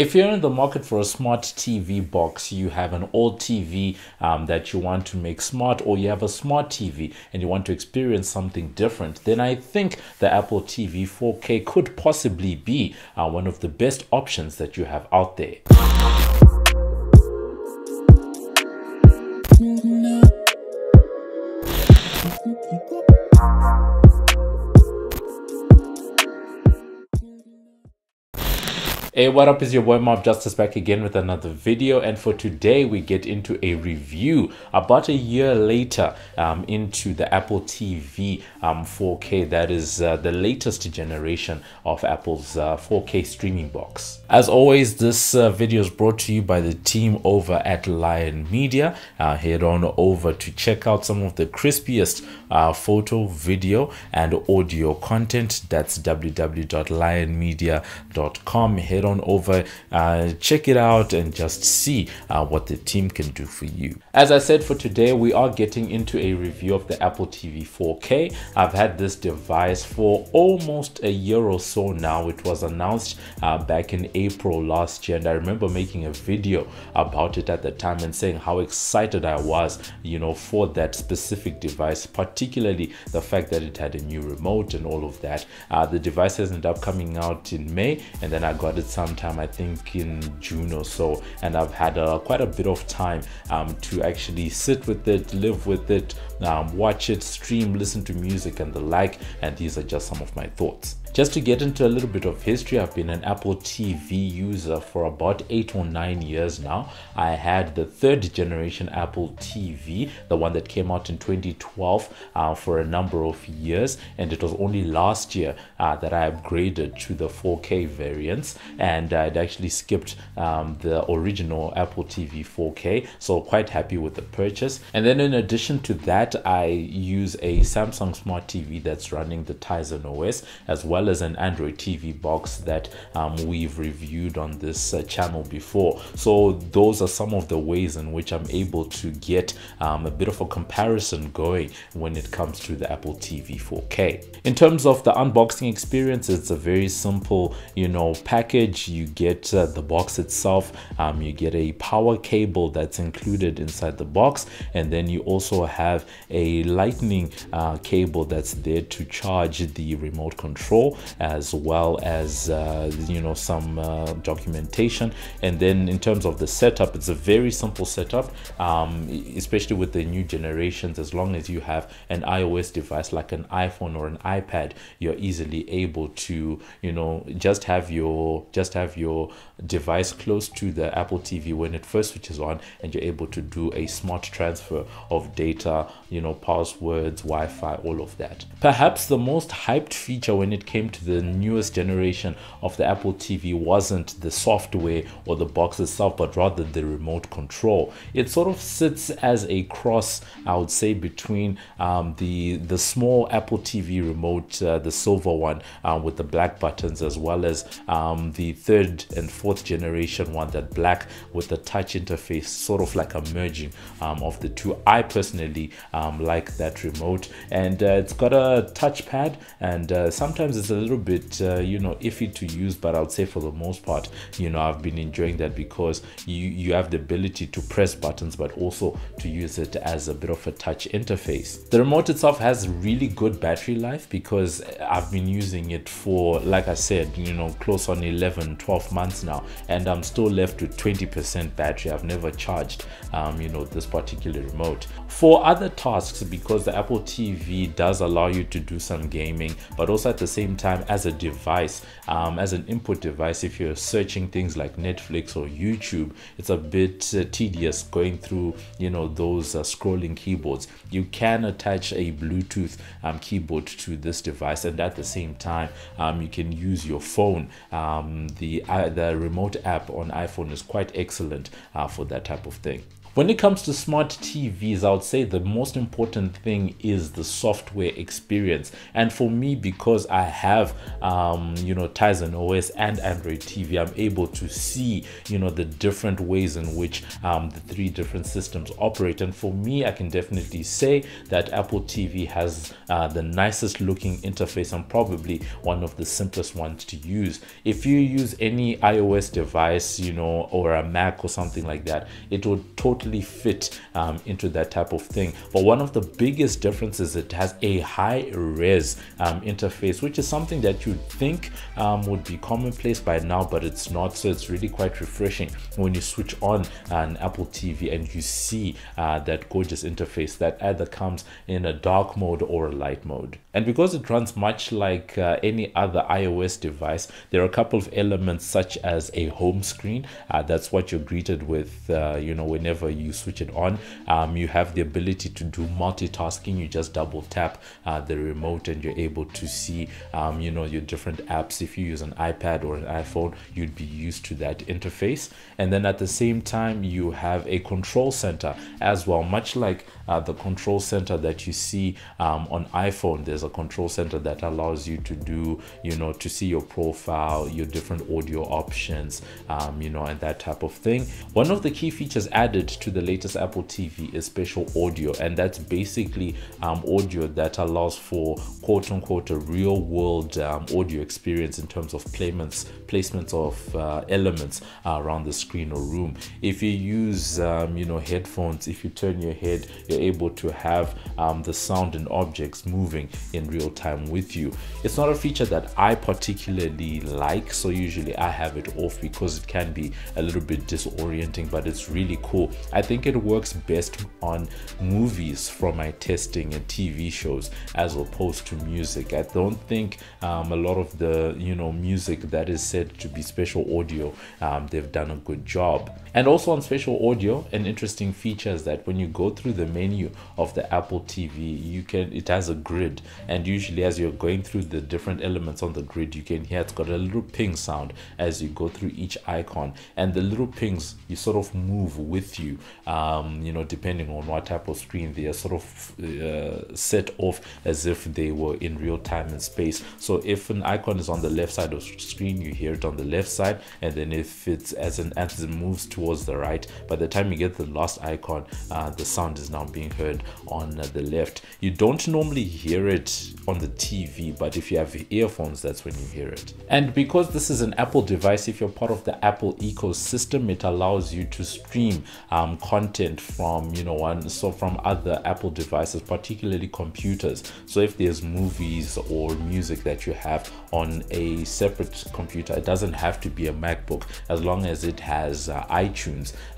If you're in the market for a smart TV box, you have an old TV um, that you want to make smart, or you have a smart TV and you want to experience something different, then I think the Apple TV 4K could possibly be uh, one of the best options that you have out there. Hey, what up? Is your boy MobbJustice back again with another video. And for today, we get into a review about a year later um, into the Apple TV um, 4K. That is uh, the latest generation of Apple's uh, 4K streaming box. As always, this uh, video is brought to you by the team over at Liyon Media. Uh, head on over to check out some of the crispiest uh, photo, video, and audio content. That's www.liyonmedia.com. Head head on over, uh, check it out, and just see uh, what the team can do for you. As I said, for today, we are getting into a review of the Apple TV 4K. I've had this device for almost a year or so now. It was announced uh, back in April last year, and I remember making a video about it at the time and saying how excited I was, you know, for that specific device, particularly the fact that it had a new remote and all of that. Uh, the device has ended up coming out in May, and then I got it sometime I think in June or so and I've had uh, quite a bit of time um, to actually sit with it live with it um, watch it stream listen to music and the like and these are just some of my thoughts just to get into a little bit of history, I've been an Apple TV user for about eight or nine years now. I had the third generation Apple TV, the one that came out in 2012 uh, for a number of years. And it was only last year uh, that I upgraded to the 4K variants. And I'd actually skipped um, the original Apple TV 4K. So quite happy with the purchase. And then in addition to that, I use a Samsung Smart TV that's running the Tizen OS as well well as an Android TV box that um, we've reviewed on this uh, channel before. So those are some of the ways in which I'm able to get um, a bit of a comparison going when it comes to the Apple TV 4K. In terms of the unboxing experience, it's a very simple, you know, package. You get uh, the box itself, um, you get a power cable that's included inside the box, and then you also have a lightning uh, cable that's there to charge the remote control as well as uh, you know some uh, documentation. And then in terms of the setup it's a very simple setup. Um, especially with the new generations as long as you have an iOS device like an iPhone or an iPad you're easily able to you know just have your just have your device close to the Apple TV when it first switches on and you're able to do a smart transfer of data you know passwords Wi-Fi all of that. Perhaps the most hyped feature when it came came to the newest generation of the Apple TV wasn't the software or the box itself, but rather the remote control. It sort of sits as a cross, I would say, between um, the the small Apple TV remote, uh, the silver one uh, with the black buttons, as well as um, the third and fourth generation one, that black with the touch interface, sort of like a merging um, of the two. I personally um, like that remote, and uh, it's got a touchpad, and uh, sometimes it's a little bit uh, you know iffy to use but i would say for the most part you know i've been enjoying that because you you have the ability to press buttons but also to use it as a bit of a touch interface. The remote itself has really good battery life because i've been using it for like i said you know close on 11 12 months now and i'm still left with 20 percent battery. I've never charged um, you know this particular remote. For other tasks because the apple tv does allow you to do some gaming but also at the same time as a device um, as an input device if you're searching things like netflix or youtube it's a bit uh, tedious going through you know those uh, scrolling keyboards. You can attach a bluetooth um, keyboard to this device and at the same time um, you can use your phone. Um, the uh, the remote app on iphone is quite excellent uh, for that type of thing When it comes to smart TVs, I would say the most important thing is the software experience. And for me, because I have, um, you know, Tizen OS and Android TV, I'm able to see, you know, the different ways in which um, the three different systems operate. And for me, I can definitely say that Apple TV has uh, the nicest looking interface and probably one of the simplest ones to use. If you use any iOS device, you know, or a Mac or something like that, it would totally totally fit um, into that type of thing. But one of the biggest differences, it has a high res um, interface, which is something that you'd think um, would be commonplace by now, but it's not. So it's really quite refreshing when you switch on an Apple TV and you see uh, that gorgeous interface that either comes in a dark mode or a light mode. And because it runs much like uh, any other iOS device, there are a couple of elements such as a home screen. Uh, that's what you're greeted with, uh, you know, whenever you switch it on. Um, you have the ability to do multitasking. You just double tap uh, the remote and you're able to see, um, you know, your different apps. If you use an iPad or an iPhone, you'd be used to that interface. And then at the same time, you have a control center as well, much like uh, the control center that you see um, on iPhone. There's a control center that allows you to do you know to see your profile your different audio options um, you know and that type of thing one of the key features added to the latest apple tv is spatial audio and that's basically um, audio that allows for quote unquote a real world um, audio experience in terms of placements placements of uh, elements around the screen or room if you use um, you know headphones if you turn your head you're able to have um, the sound and objects moving in real time with you. It's not a feature that I particularly like, so usually I have it off because it can be a little bit disorienting, but it's really cool. I think it works best on movies from my testing and TV shows as opposed to music. I don't think um, a lot of the you know music that is said to be spatial audio, um, they've done a good job. And also on spatial audio, an interesting feature is that when you go through the menu of the Apple TV, you can it has a grid. And usually as you're going through the different elements on the grid you can hear it's got a little ping sound as you go through each icon. And the little pings you sort of move with you um, you know depending on what type of screen they are sort of uh, set off as if they were in real time and space. So if an icon is on the left side of screen you hear it on the left side. And then if it's as an as it moves towards the right by the time you get the last icon uh, the sound is now being heard on the left you don't normally hear it on the TV, but if you have earphones, that's when you hear it. And because this is an Apple device, if you're part of the Apple ecosystem, it allows you to stream um, content from, you know, one so from other Apple devices, particularly computers. So if there's movies or music that you have on a separate computer, it doesn't have to be a MacBook as long as it has uh, iTunes.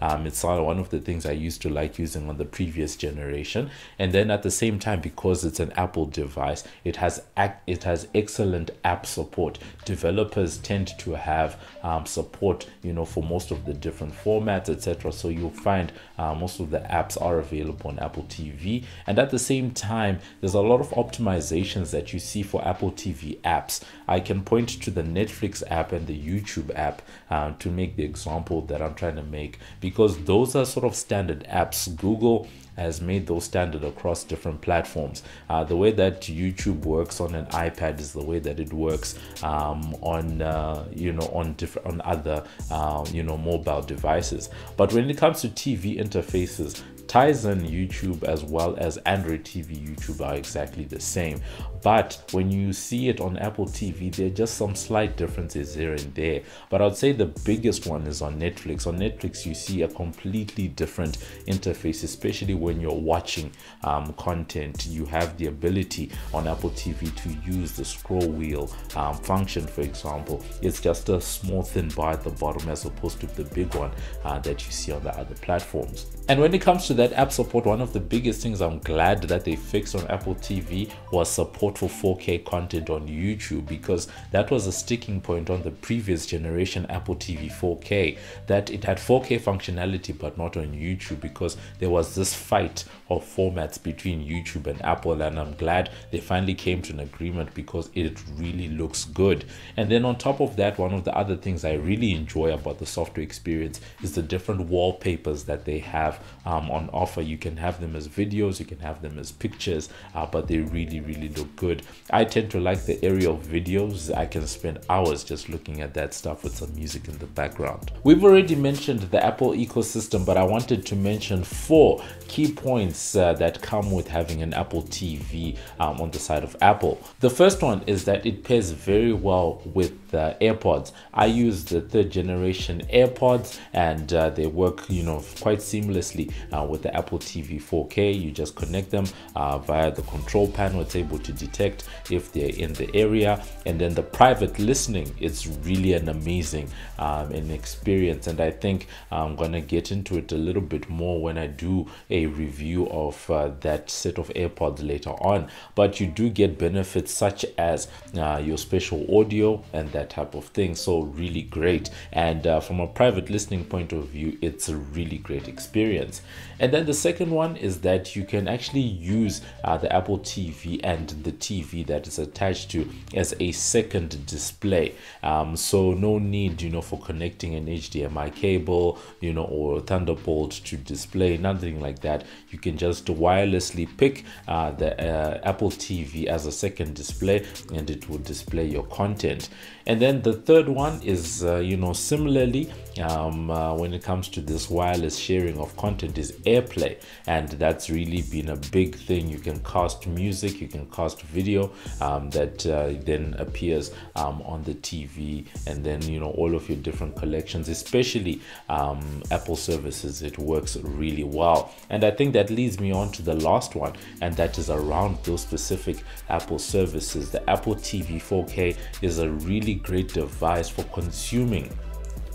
Um, it's one of the things I used to like using on the previous generation. And then at the same time, because it's an Apple device, device it has it has excellent app support. Developers tend to have um, support you know for most of the different formats etc so you'll find uh, most of the apps are available on apple tv and at the same time there's a lot of optimizations that you see for apple tv apps. I can point to the netflix app and the youtube app uh, to make the example that i'm trying to make because those are sort of standard apps google has made those standard across different platforms. Uh, the way that YouTube works on an iPad is the way that it works um, on uh, you know on different on other uh, you know mobile devices. But when it comes to TV interfaces, Tizen YouTube as well as Android TV YouTube are exactly the same. But when you see it on Apple TV, there are just some slight differences here and there. But I'd say the biggest one is on Netflix. On Netflix, you see a completely different interface, especially when you're watching um, content. You have the ability on Apple TV to use the scroll wheel um, function, for example. It's just a small thin bar at the bottom as opposed to the big one uh, that you see on the other platforms. And when it comes to that app support, one of the biggest things I'm glad that they fixed on Apple TV was support for 4K content on YouTube because that was a sticking point on the previous generation Apple TV 4K that it had 4K functionality but not on YouTube because there was this fight of formats between YouTube and Apple and I'm glad they finally came to an agreement because it really looks good. And then on top of that, one of the other things I really enjoy about the software experience is the different wallpapers that they have um, on offer. You can have them as videos, you can have them as pictures, uh, but they really, really look good. I tend to like the of videos. I can spend hours just looking at that stuff with some music in the background. We've already mentioned the Apple ecosystem, but I wanted to mention four key points uh, that come with having an Apple TV um, on the side of Apple. The first one is that it pairs very well with uh, AirPods. I use the third generation AirPods and uh, they work, you know, quite seamlessly uh, with the Apple TV 4K. You just connect them uh, via the control panel. It's able to detect if they're in the area. And then the private listening, it's really an amazing um, an experience. And I think I'm going to get into it a little bit more when I do a review of uh, that set of AirPods later on. But you do get benefits such as uh, your spatial audio and that type of thing. So really great. And uh, from a private listening point of view, it's a really great experience. And then the second one is that you can actually use uh, the Apple TV and the TV that is attached to as a second display. Um, so no need, you know, for connecting an HDMI cable, you know, or Thunderbolt to display, nothing like that. You can just wirelessly pick uh, the uh, Apple TV as a second display and it will display your content. And then the third one is, uh, you know, similarly, um, uh, when it comes to this wireless sharing of content is AirPlay. And that's really been a big thing. You can cast music, you can cast video um, that uh, then appears um, on the TV and then, you know, all of your different collections, especially um, Apple services. It works really well. And I think that leads me on to the last one, and that is around those specific Apple services. The Apple TV 4K is a really really great device for consuming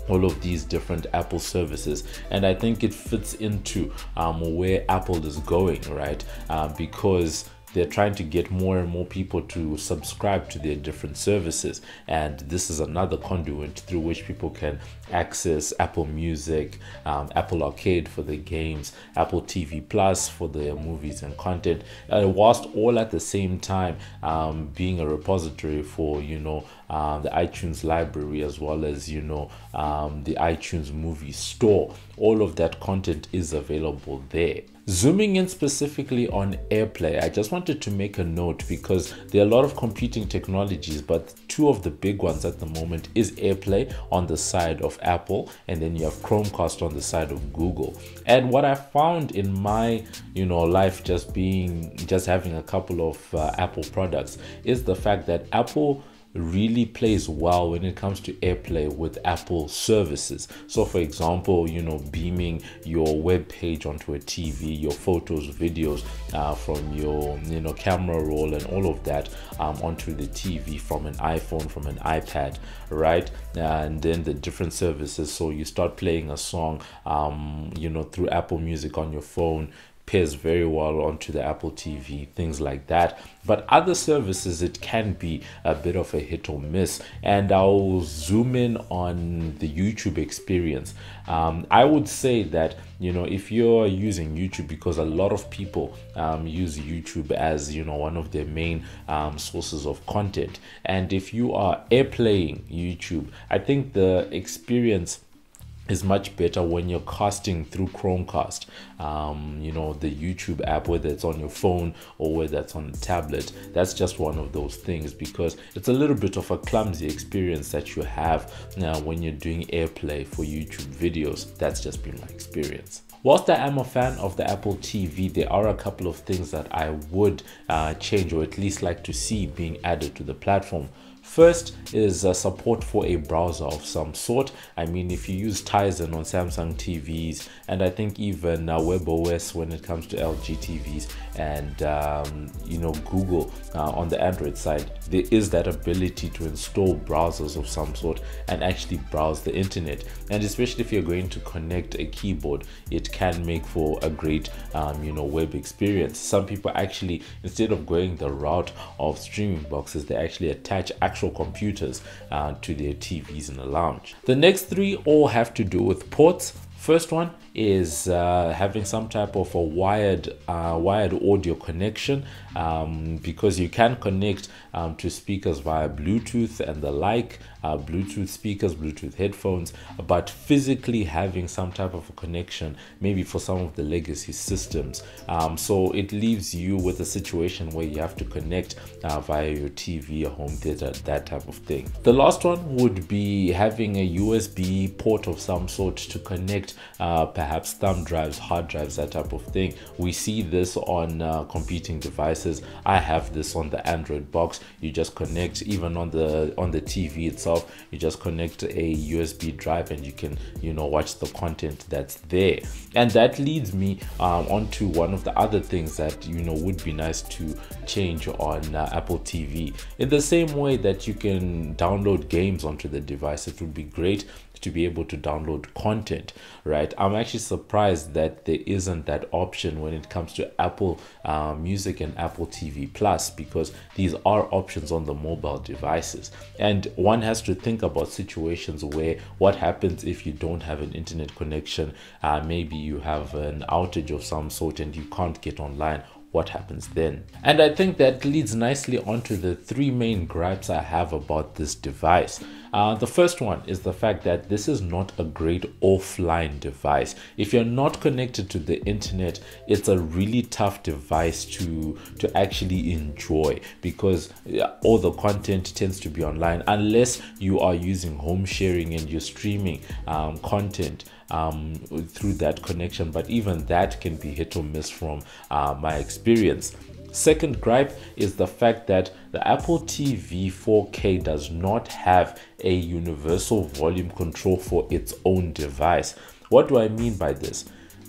all of these different Apple services. And I think it fits into um, where Apple is going, right? Uh, because they're trying to get more and more people to subscribe to their different services. And this is another conduit through which people can access apple music um, apple arcade for the games apple tv plus for their movies and content. Uh, whilst all at the same time um, being a repository for you know uh, the itunes library as well as you know um, the itunes movie store all of that content is available there Zooming in specifically on AirPlay, I just wanted to make a note because there are a lot of competing technologies, but two of the big ones at the moment is AirPlay on the side of Apple, and then you have Chromecast on the side of Google. And what I found in my, you know, life just being, just having a couple of uh, Apple products is the fact that Apple really plays well when it comes to airplay with Apple services. So, for example, you know, beaming your web page onto a TV, your photos, videos uh, from your you know camera roll, and all of that um, onto the TV from an iPhone, from an iPad, right? And then the different services. So you start playing a song, um, you know, through Apple Music on your phone pairs very well onto the Apple TV, things like that. But other services, it can be a bit of a hit or miss. And I'll zoom in on the YouTube experience. Um, I would say that, you know, if you're using YouTube, because a lot of people um, use YouTube as, you know, one of their main um, sources of content. And if you are airplaying YouTube, I think the experience is much better when you're casting through Chromecast. Um, you know, the YouTube app, whether it's on your phone or whether it's on a tablet. That's just one of those things because it's a little bit of a clumsy experience that you have now when you're doing AirPlay for YouTube videos. That's just been my experience. Whilst I am a fan of the Apple TV, there are a couple of things that I would uh, change or at least like to see being added to the platform. First is uh, support for a browser of some sort. I mean, if you use Tizen on Samsung TVs, and I think even uh, WebOS when it comes to LG TVs, and um, you know Google uh, on the Android side, there is that ability to install browsers of some sort and actually browse the internet. And especially if you're going to connect a keyboard, it can make for a great um, you know web experience. Some people actually instead of going the route of streaming boxes, they actually attach actual computers uh, to their TVs in the lounge. The next three all have to do with ports. First one is uh, having some type of a wired uh, wired audio connection um, because you can connect um, to speakers via Bluetooth and the like, uh, Bluetooth speakers, Bluetooth headphones, but physically having some type of a connection, maybe for some of the legacy systems. Um, so it leaves you with a situation where you have to connect uh, via your TV, a home theater, that type of thing. The last one would be having a USB port of some sort to connect uh, perhaps thumb drives, hard drives, that type of thing. We see this on uh, competing devices. I have this on the Android box. You just connect, even on the on the TV itself, you just connect a USB drive and you can, you know, watch the content that's there. And that leads me um, onto one of the other things that you know would be nice to change on uh, Apple TV. In the same way that you can download games onto the device, it would be great to be able to download content right? I'm actually surprised that there isn't that option when it comes to apple uh, music and apple tv plus because these are options on the mobile devices. And one has to think about situations where what happens if you don't have an internet connection? Uh, maybe you have an outage of some sort and you can't get online what happens then? And I think that leads nicely onto the three main gripes I have about this device. Uh, the first one is the fact that this is not a great offline device. If you're not connected to the internet, it's a really tough device to to actually enjoy because all the content tends to be online unless you are using home sharing and you're streaming um, content um, through that connection. But even that can be hit or miss from uh, my experience. Second gripe is the fact that the Apple TV 4K does not have a universal volume control for its own device. What do I mean by this?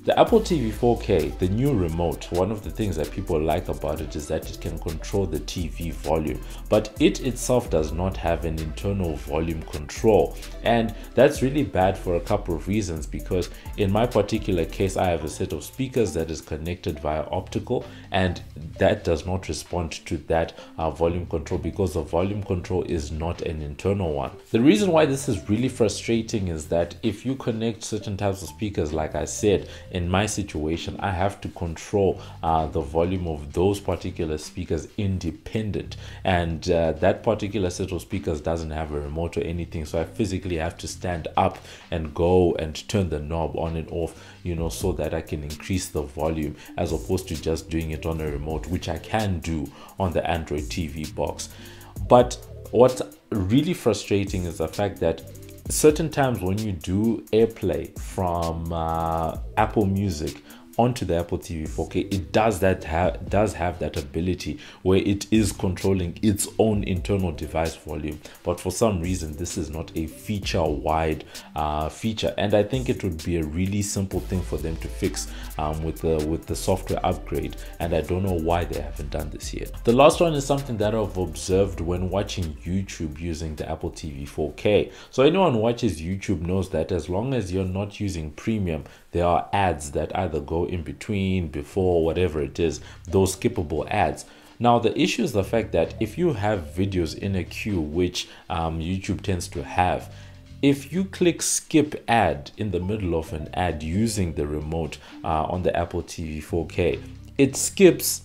The Apple TV 4K, the new remote, one of the things that people like about it is that it can control the TV volume, but it itself does not have an internal volume control. And that's really bad for a couple of reasons because in my particular case, I have a set of speakers that is connected via optical and that does not respond to that uh, volume control because the volume control is not an internal one. The reason why this is really frustrating is that if you connect certain types of speakers, like I said, in my situation i have to control uh, the volume of those particular speakers independent. And uh, that particular set of speakers doesn't have a remote or anything so i physically have to stand up and go and turn the knob on and off you know so that i can increase the volume as opposed to just doing it on a remote which i can do on the android tv box. But what's really frustrating is the fact that certain times when you do airplay from uh, Apple Music onto the Apple TV 4K, it does that ha- does have that ability where it is controlling its own internal device volume. But for some reason, this is not a feature-wide uh, feature, and I think it would be a really simple thing for them to fix um, with the with the software upgrade. And I don't know why they haven't done this yet. The last one is something that I've observed when watching YouTube using the Apple TV 4K. So anyone watches YouTube knows that as long as you're not using premium, there are ads that either go in between, before, whatever it is, those skippable ads. Now, the issue is the fact that if you have videos in a queue, which um, YouTube tends to have, if you click skip ad in the middle of an ad using the remote uh, on the Apple TV 4K, it skips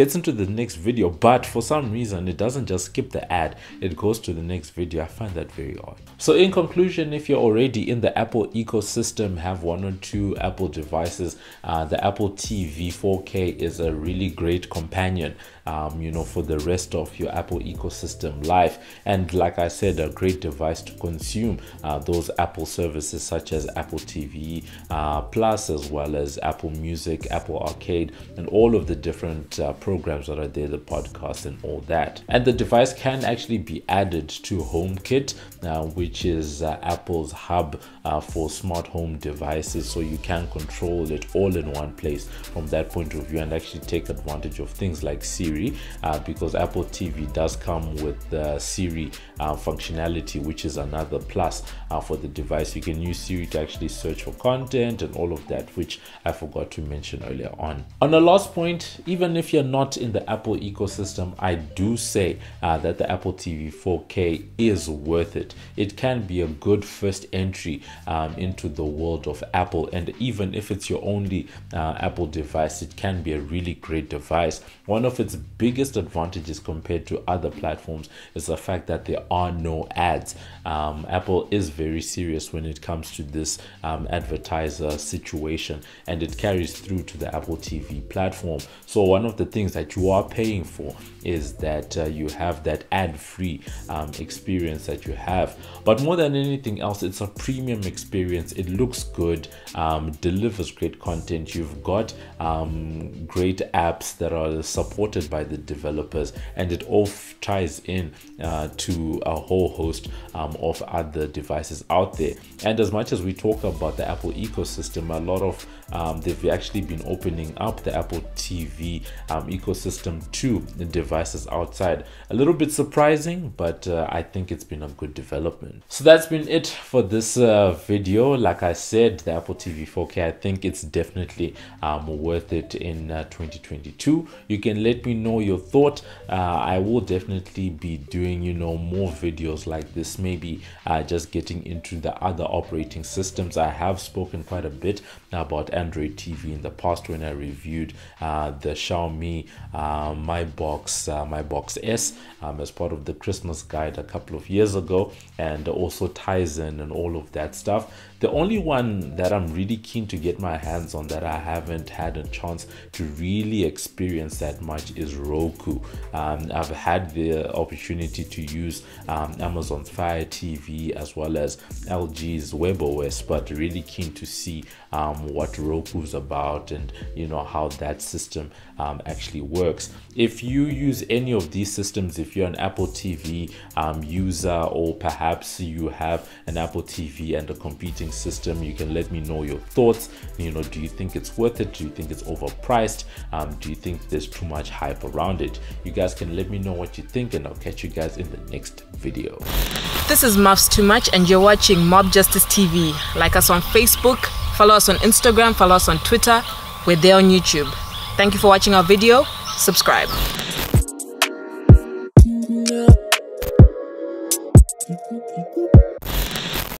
gets into the next video but for some reason it doesn't just skip the ad it goes to the next video. I find that very odd. So in conclusion if you're already in the apple ecosystem have one or two apple devices uh, the apple tv 4k is a really great companion um, you know for the rest of your apple ecosystem life. And like i said a great device to consume uh, those apple services such as apple tv uh, plus as well as apple music apple arcade and all of the different uh, programs that are there, the podcast and all that. And the device can actually be added to HomeKit, uh, which is uh, Apple's hub uh, for smart home devices. So you can control it all in one place from that point of view and actually take advantage of things like Siri uh, because Apple TV does come with Siri uh, functionality, which is another plus uh, for the device. You can use Siri to actually search for content and all of that, which I forgot to mention earlier on. On the last point, even if you're not in the Apple ecosystem, I do say uh, that the Apple TV 4K is worth it. It can be a good first entry um, into the world of Apple. And even if it's your only uh, Apple device, it can be a really great device. One of its biggest advantages compared to other platforms is the fact that there are no ads. Um, Apple is very serious when it comes to this um, advertiser situation and it carries through to the Apple TV platform. So, one of the things that you are paying for is that uh, you have that ad free um, experience that you have. But more than anything else, it's a premium experience. It looks good, um, delivers great content. You've got um, great apps that are supported by the developers, and it all ties in uh, to a whole host um, of other devices out there. And as much as we talk about the Apple ecosystem, a lot of um, they've actually been opening up the Apple TV um, ecosystem to devices outside. A little bit surprising, but uh, I think it's been a good development. So that's been it for this uh, video. Like I said, the Apple TV 4K, I think it's definitely um, worth it in uh, 2022. You can let me know your thought. Uh, I will definitely be doing, you know, more videos like this, maybe uh, just getting into the other operating systems. I have spoken quite a bit about Android TV in the past when I reviewed uh, the Xiaomi uh, Mi Box uh, Mi Box S um, as part of the Christmas guide a couple of years ago, and also Tizen and all of that stuff. The only one that I'm really keen to get my hands on that I haven't had a chance to really experience that much is Roku. Um, I've had the opportunity to use um, Amazon's Fire TV as well as LG's WebOS, but really keen to see um, what Roku's about and you know how that system um, actually works. If you use any of these systems, if you're an Apple TV um, user or perhaps you have an Apple TV and a competing system you can let me know your thoughts you know do you think it's worth it do you think it's overpriced um, do you think there's too much hype around it you guys can let me know what you think and i'll catch you guys in the next video this is Muffs Too Much, and you're watching MobbJustice TV. Like us on Facebook, follow us on Instagram, follow us on Twitter. We're there on YouTube. Thank you for watching our video. Subscribe.